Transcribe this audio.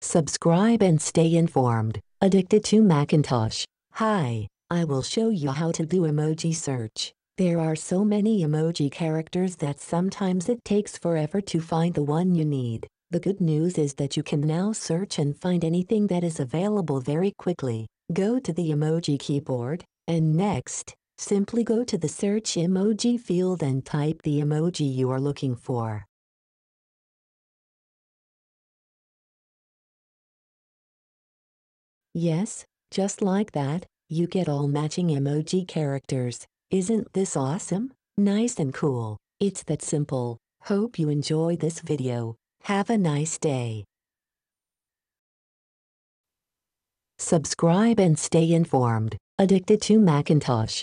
Subscribe and stay informed. Addicted to Macintosh. Hi, I will show you how to do emoji search. There are so many emoji characters that sometimes it takes forever to find the one you need. The good news is that you can now search and find anything that is available very quickly. Go to the emoji keyboard, and next, simply go to the search emoji field and type the emoji you are looking for. Yes, just like that, you get all matching emoji characters. Isn't this awesome? Nice and cool. It's that simple. Hope you enjoy this video. Have a nice day. Subscribe and stay informed. Addicted to Macintosh.